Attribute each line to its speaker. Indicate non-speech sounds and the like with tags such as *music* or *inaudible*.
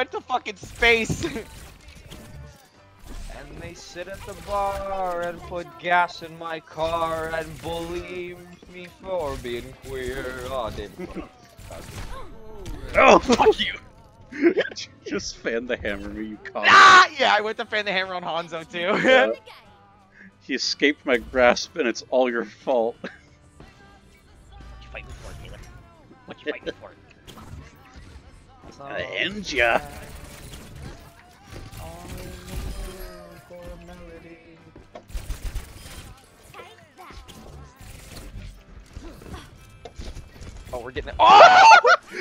Speaker 1: went to fucking space. *laughs*
Speaker 2: And they sit at the bar and put gas in my car and bully me for being queer. Oh, David. *laughs*
Speaker 3: Oh, fuck you! *laughs* Just fan the hammer me, you cock.
Speaker 1: ah, yeah, I went to fan the hammer on Hanzo too.
Speaker 3: Yeah. He escaped my grasp, and it's all your fault.
Speaker 1: What you fighting for, Taylor? What you fighting for?
Speaker 3: Uh, I end ya.
Speaker 1: Oh, we're getting it. *laughs* Oh!